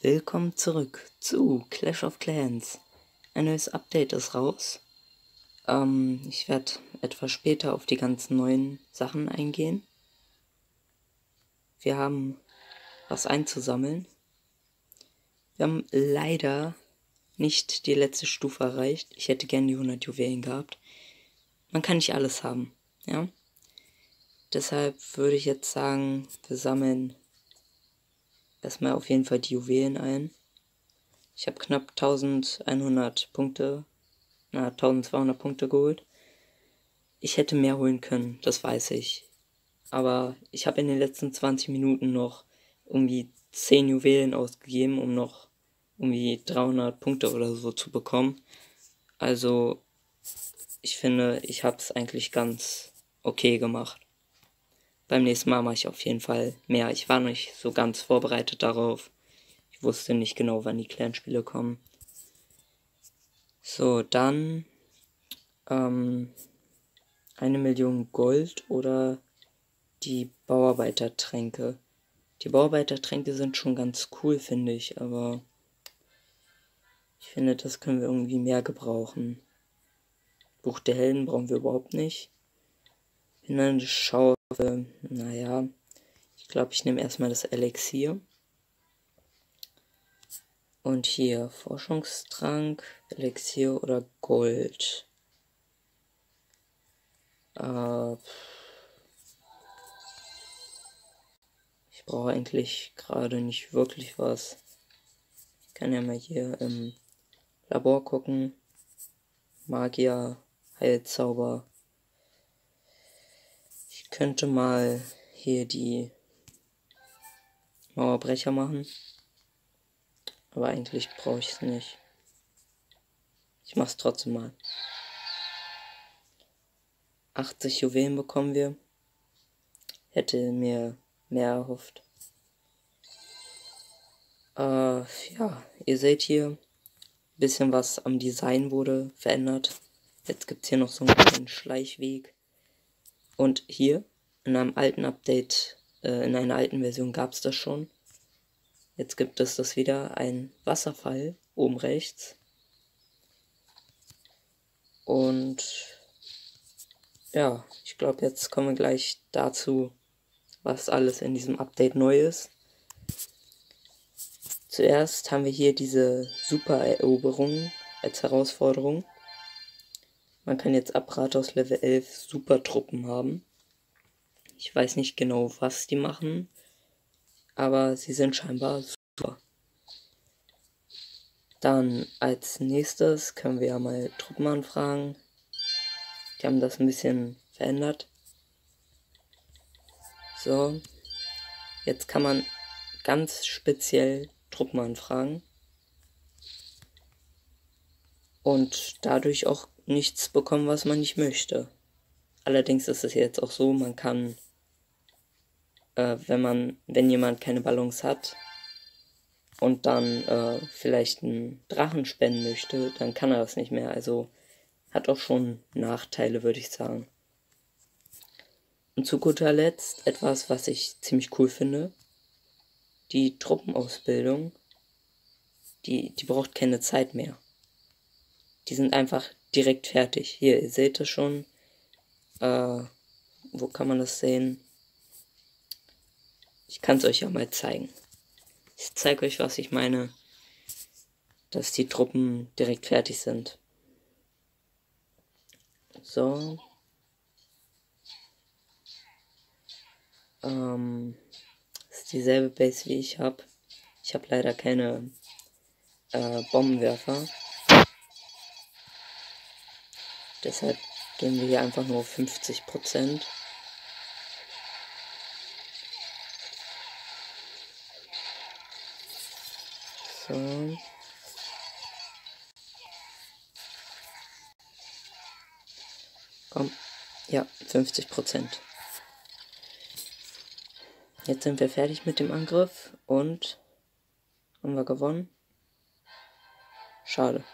Willkommen zurück zu Clash of Clans. Ein neues Update ist raus. Ähm, ich werde etwas später auf die ganzen neuen Sachen eingehen. Wir haben was einzusammeln. Wir haben leider nicht die letzte Stufe erreicht. Ich hätte gerne die 100 Juwelen gehabt. Man kann nicht alles haben, ja. Deshalb würde ich jetzt sagen, wir sammeln erstmal auf jeden Fall die Juwelen ein. Ich habe knapp 1100 Punkte, na 1200 Punkte geholt. Ich hätte mehr holen können, das weiß ich. Aber ich habe in den letzten 20 Minuten noch irgendwie 10 Juwelen ausgegeben, um noch irgendwie 300 Punkte oder so zu bekommen. Also ich finde, ich habe es eigentlich ganz okay gemacht. Beim nächsten Mal mache ich auf jeden Fall mehr. Ich war nicht so ganz vorbereitet darauf. Ich wusste nicht genau, wann die Clanspiele kommen. So, dann ähm, eine Million Gold oder die Bauarbeitertränke. Die Bauarbeitertränke sind schon ganz cool, finde ich, aber ich finde, das können wir irgendwie mehr gebrauchen. Buch der Helden brauchen wir überhaupt nicht. Hindernde Schaufel, naja. Ich glaube, ich nehme erstmal das Elixier. Und hier Forschungstrank, Elixier oder Gold. Äh, ich brauche eigentlich gerade nicht wirklich was. Ich kann ja mal hier im Labor gucken. Magier, Heilzauber. Könnte mal hier die Mauerbrecher machen. Aber eigentlich brauche ich es nicht. Ich mache es trotzdem mal. 80 Juwelen bekommen wir. Hätte mir mehr erhofft. Äh, ja, ihr seht hier, bisschen was am Design wurde verändert. Jetzt gibt es hier noch so einen kleinen Schleichweg. Und hier, in einem alten Update, äh, in einer alten Version gab es das schon. Jetzt gibt es das wieder, ein Wasserfall oben rechts. Und ja, ich glaube, jetzt kommen wir gleich dazu, was alles in diesem Update neu ist. Zuerst haben wir hier diese Super-Eroberung als Herausforderung. Man kann jetzt ab Rathaus Level 11 Super-Truppen haben. Ich weiß nicht genau, was die machen, aber sie sind scheinbar super. Dann als nächstes können wir ja mal Truppen anfragen. Die haben das ein bisschen verändert. So, jetzt kann man ganz speziell Truppen anfragen. Und dadurch auch nichts bekommen, was man nicht möchte. Allerdings ist es jetzt auch so, man kann, äh, wenn man, wenn jemand keine Ballons hat und dann äh, vielleicht einen Drachen spenden möchte, dann kann er das nicht mehr. Also hat auch schon Nachteile, würde ich sagen. Und zu guter Letzt etwas, was ich ziemlich cool finde. Die Truppenausbildung, die, die braucht keine Zeit mehr. Die sind einfach direkt fertig. Hier, ihr seht es schon. Äh, wo kann man das sehen? Ich kann es euch ja mal zeigen. Ich zeige euch, was ich meine, dass die Truppen direkt fertig sind. So. Ähm, ist dieselbe Base wie ich habe. Ich habe leider keine äh, Bombenwerfer. Deshalb gehen wir hier einfach nur 50 Prozent. So. Komm. Ja, 50 Prozent. Jetzt sind wir fertig mit dem Angriff und haben wir gewonnen. Schade.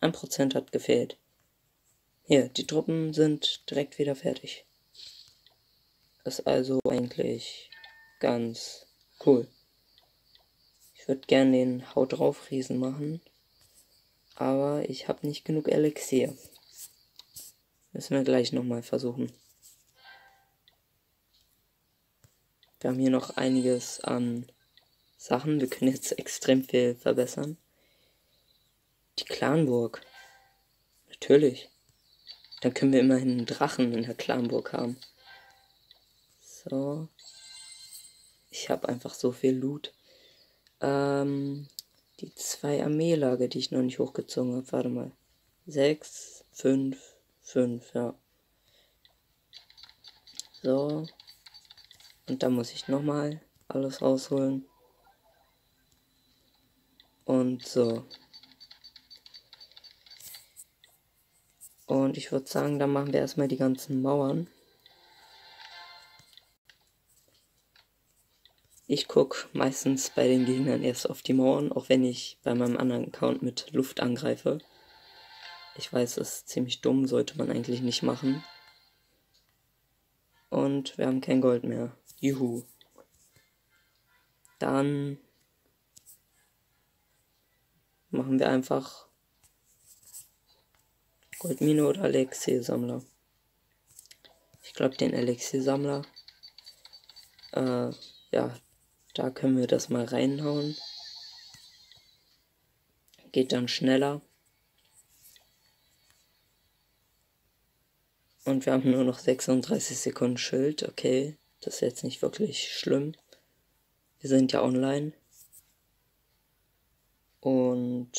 Ein Prozent hat gefehlt. Hier, die Truppen sind direkt wieder fertig. ist also eigentlich ganz cool. Ich würde gerne den Haut drauf Riesen machen, aber ich habe nicht genug Elixier. Müssen wir gleich nochmal versuchen. Wir haben hier noch einiges an Sachen. Wir können jetzt extrem viel verbessern. Die Clanburg. Natürlich. Dann können wir immerhin einen Drachen in der Clanburg haben. So. Ich habe einfach so viel Loot. Ähm, die zwei Armeelager, die ich noch nicht hochgezogen habe. Warte mal. Sechs, fünf, fünf, ja. So. Und dann muss ich nochmal alles rausholen. Und so. Und ich würde sagen, dann machen wir erstmal die ganzen Mauern. Ich gucke meistens bei den Gegnern erst auf die Mauern, auch wenn ich bei meinem anderen Account mit Luft angreife. Ich weiß, das ist ziemlich dumm, sollte man eigentlich nicht machen. Und wir haben kein Gold mehr. Juhu. Dann machen wir einfach Goldmine oder Elixir-Sammler. Ich glaube den Elixir-Sammler. Äh, ja, da können wir das mal reinhauen. Geht dann schneller. Und wir haben nur noch 36 Sekunden Schild. Okay, das ist jetzt nicht wirklich schlimm. Wir sind ja online. Und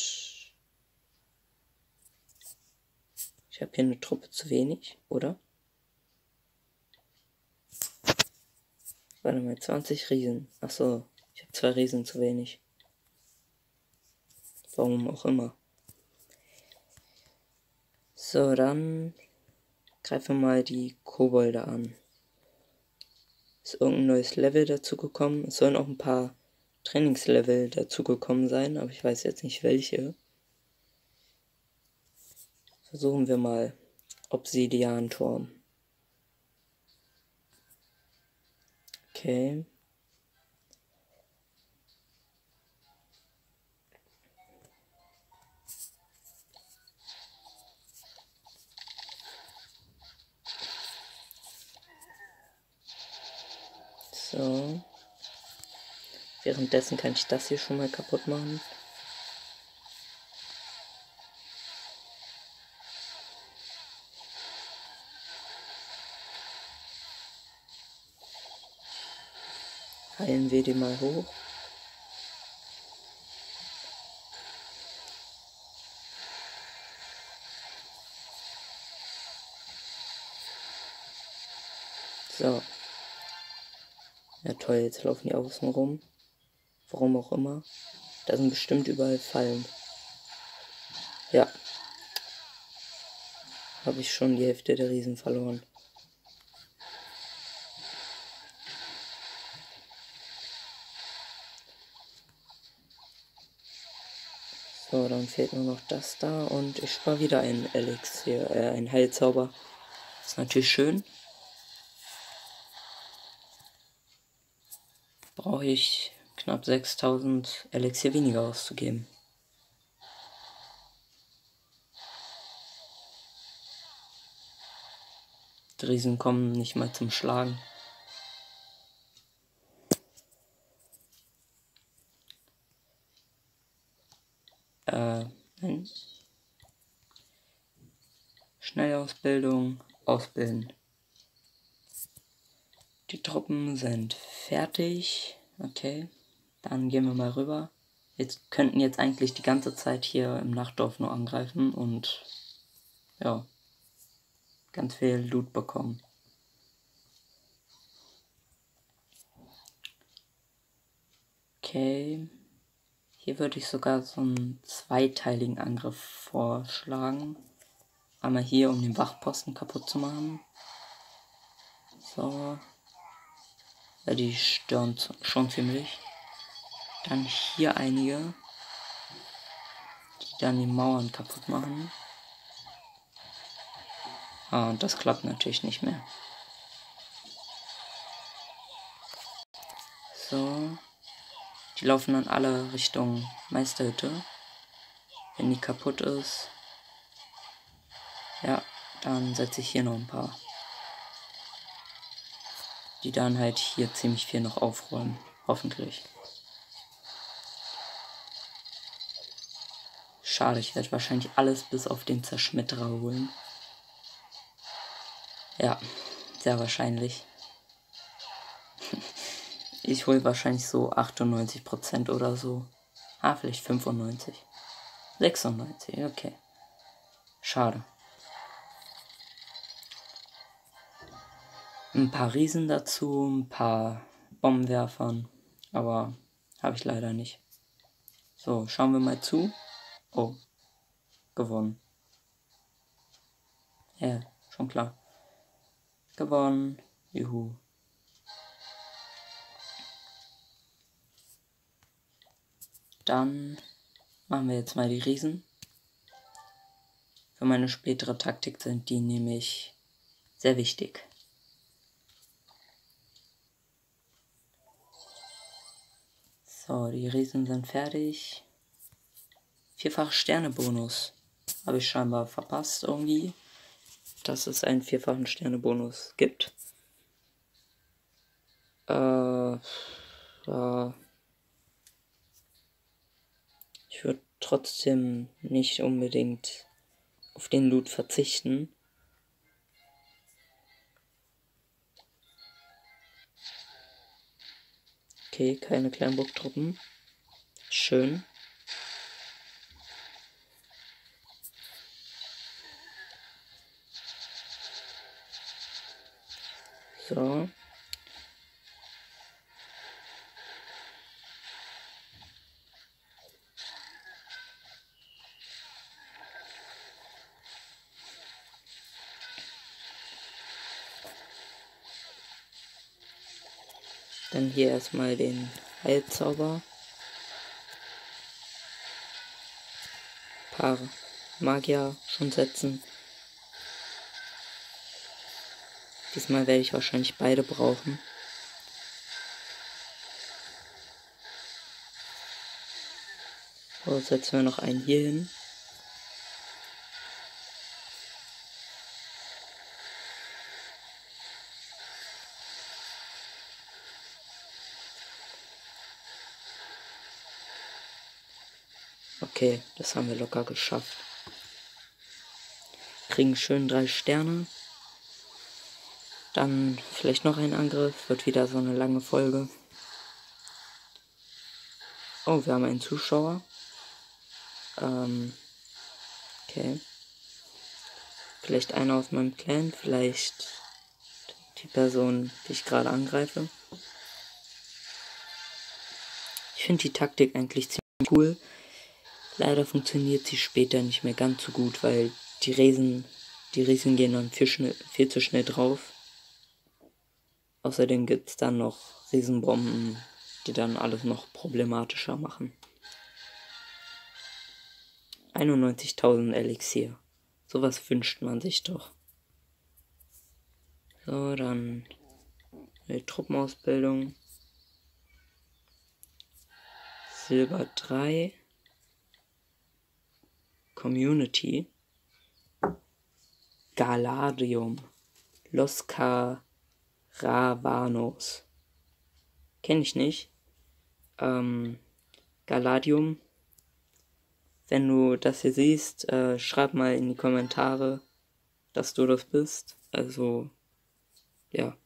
ich habe hier eine Truppe zu wenig, oder? Warte mal, 20 Riesen. Achso, ich habe zwei Riesen zu wenig. Warum auch immer. So, dann greifen wir mal die Kobolde an. Ist irgendein neues Level dazugekommen. Es sollen auch ein paar Trainingslevel dazugekommen sein, aber ich weiß jetzt nicht welche. Versuchen wir mal Obsidian-Turm. Okay. So. Währenddessen kann ich das hier schon mal kaputt machen. Heilen wir die mal hoch. So. Ja toll, jetzt laufen die außen rum. Warum auch immer. Da sind bestimmt überall Fallen. Ja. Habe ich schon die Hälfte der Riesen verloren. So, dann fehlt nur noch das da und ich spare wieder ein Elixier, äh, ein Heilzauber. Ist natürlich schön. Brauche ich knapp 6000 Elixier weniger auszugeben. Die Riesen kommen nicht mal zum Schlagen. Äh, nein. Schnellausbildung, ausbilden. Die Truppen sind fertig. Okay, dann gehen wir mal rüber. Jetzt könnten jetzt eigentlich die ganze Zeit hier im Nachtdorf nur angreifen und ja, ganz viel Loot bekommen. Okay. Hier würde ich sogar so einen zweiteiligen Angriff vorschlagen. Einmal hier, um den Wachposten kaputt zu machen. So. Ja, die stören schon ziemlich. Dann hier einige, die dann die Mauern kaputt machen. Ah, und das klappt natürlich nicht mehr. So. Die laufen dann alle Richtung Meisterhütte. Wenn die kaputt ist. Ja, dann setze ich hier noch ein paar. Die dann halt hier ziemlich viel noch aufräumen. Hoffentlich. Schade, ich werde wahrscheinlich alles bis auf den Zerschmetterer holen. Ja, sehr wahrscheinlich. Ich hole wahrscheinlich so 98% oder so. Ah, vielleicht 95. 96, okay. Schade. Ein paar Riesen dazu, ein paar Bombenwerfern, aber habe ich leider nicht. So, schauen wir mal zu. Oh, gewonnen. Ja, schon klar. Gewonnen. Juhu. Dann machen wir jetzt mal die Riesen. Für meine spätere Taktik sind die nämlich sehr wichtig. So, die Riesen sind fertig. Vierfach Sterne-Bonus. Habe ich scheinbar verpasst irgendwie, dass es einen vierfachen Sterne-Bonus gibt. Äh, ja. Würde trotzdem nicht unbedingt auf den Loot verzichten. Okay, keine Kleinburg-Truppen. Schön. So. Dann hier erstmal den Heilzauber. Paar Magier schon setzen. Diesmal werde ich wahrscheinlich beide brauchen. So, setzen wir noch einen hier hin. Okay, das haben wir locker geschafft. Kriegen schön drei Sterne. Dann vielleicht noch ein Angriff. Wird wieder so eine lange Folge. Oh, wir haben einen Zuschauer. Ähm, okay. Vielleicht einer aus meinem Clan. Vielleicht die Person, die ich gerade angreife. Ich finde die Taktik eigentlich ziemlich cool. Leider funktioniert sie später nicht mehr ganz so gut, weil die Riesen, die Riesen gehen dann viel, schnell, viel zu schnell drauf. Außerdem gibt es dann noch Riesenbomben, die dann alles noch problematischer machen. 91.000 Elixier. Sowas wünscht man sich doch. So, dann die Truppenausbildung. Silber 3. Community. Galadium. Los Car Ravanos. Kenne ich nicht. Ähm, Galadium. Wenn du das hier siehst, äh, schreib mal in die Kommentare, dass du das bist. Also, ja,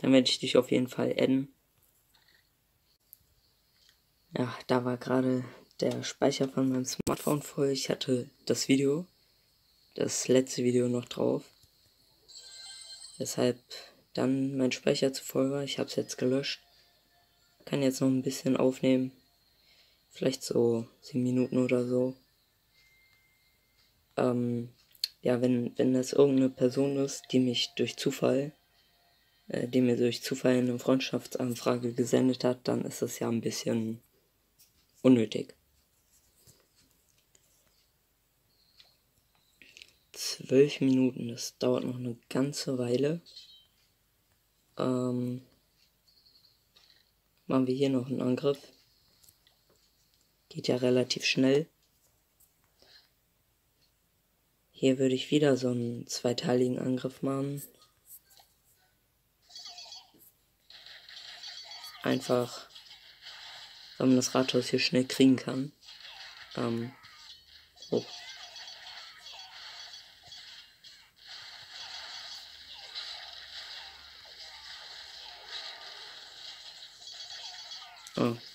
dann werde ich dich auf jeden Fall adden. Ja, da war gerade der Speicher von meinem Smartphone voll. Ich hatte das Video, das letzte Video noch drauf. Deshalb dann mein Speicher zu voll war. Ich habe es jetzt gelöscht. Kann jetzt noch ein bisschen aufnehmen. Vielleicht so 10 Minuten oder so. Ähm, ja, wenn, wenn das irgendeine Person ist, die mich durch Zufall, äh, die mir durch Zufall eine Freundschaftsanfrage gesendet hat, dann ist das ja ein bisschen unnötig. Zwölf Minuten, das dauert noch eine ganze Weile. Ähm, machen wir hier noch einen Angriff. Geht ja relativ schnell. Hier würde ich wieder so einen zweiteiligen Angriff machen. Einfach, weil man das Rathaus hier schnell kriegen kann. Ähm, oh.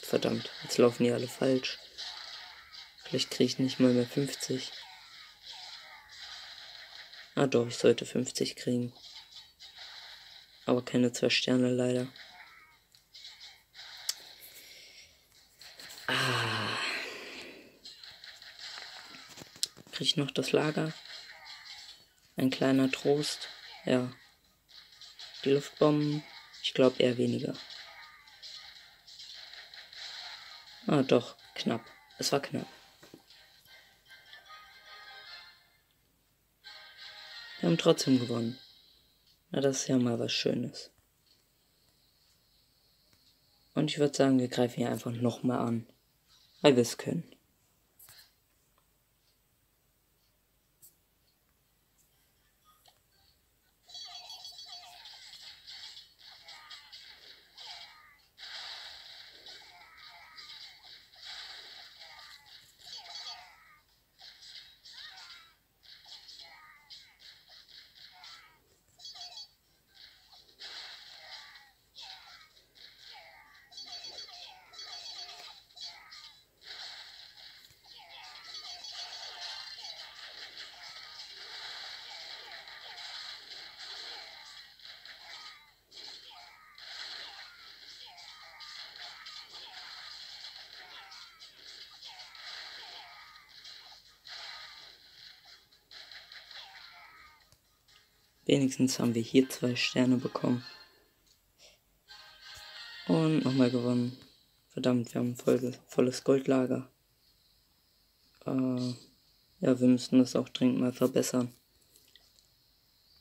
Verdammt. Jetzt laufen die alle falsch. Vielleicht kriege ich nicht mal mehr 50. Ah doch, ich sollte 50 kriegen. Aber keine zwei Sterne leider. Ah. Kriege ich noch das Lager? Ein kleiner Trost. Ja. Die Luftbomben? Ich glaube eher weniger. Ah doch, knapp. Es war knapp. Wir haben trotzdem gewonnen. Na, das ist ja mal was Schönes. Und ich würde sagen, wir greifen hier einfach nochmal an, weil wir es können. Wenigstens haben wir hier zwei Sterne bekommen. Und nochmal gewonnen. Verdammt, wir haben voll, volles Goldlager. Äh, ja, wir müssen das auch dringend mal verbessern.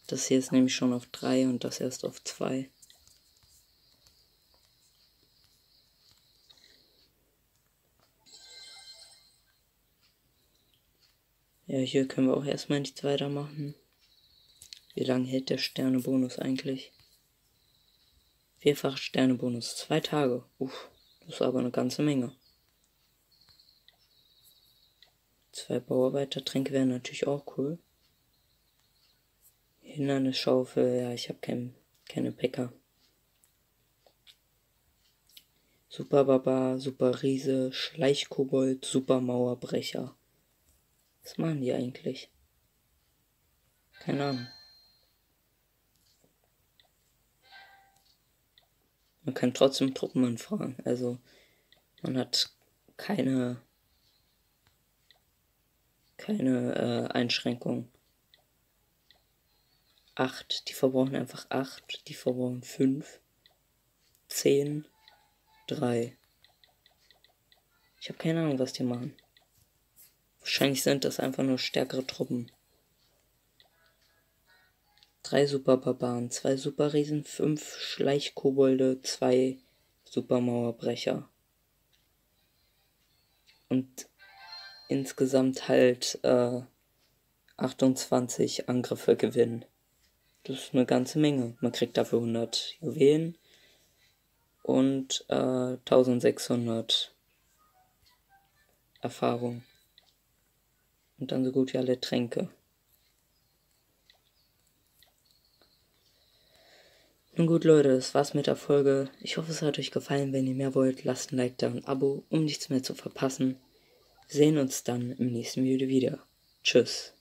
Das hier ist nämlich schon auf 3 und das erst auf 2. Ja, hier können wir auch erstmal nichts weitermachen. Wie lange hält der Sternebonus eigentlich? Vierfach Sternebonus. Zwei Tage. Uff, das ist aber eine ganze Menge. Zwei Bauarbeitertränke wären natürlich auch cool. Hindernisschaufel, ja, ich habe kein, keine Bäcker. Super Baba, Super Riese, Schleichkobold, Super Mauerbrecher. Was machen die eigentlich? Keine Ahnung. Man kann trotzdem Truppen anfragen. Also man hat keine keine äh, Einschränkung. 8, die verbrauchen einfach 8, die verbrauchen 5, 10, 3. Ich habe keine Ahnung, was die machen. Wahrscheinlich sind das einfach nur stärkere Truppen. Drei Superbarbaren, zwei Superriesen, fünf Schleichkobolde, zwei Supermauerbrecher. Und insgesamt halt äh, 28 Angriffe gewinnen. Das ist eine ganze Menge. Man kriegt dafür 100 Juwelen und äh, 1600 Erfahrung. Und dann so gut wie alle Tränke. Nun gut, Leute, das war's mit der Folge. Ich hoffe, es hat euch gefallen. Wenn ihr mehr wollt, lasst ein Like da und ein Abo, um nichts mehr zu verpassen. Wir sehen uns dann im nächsten Video wieder. Tschüss.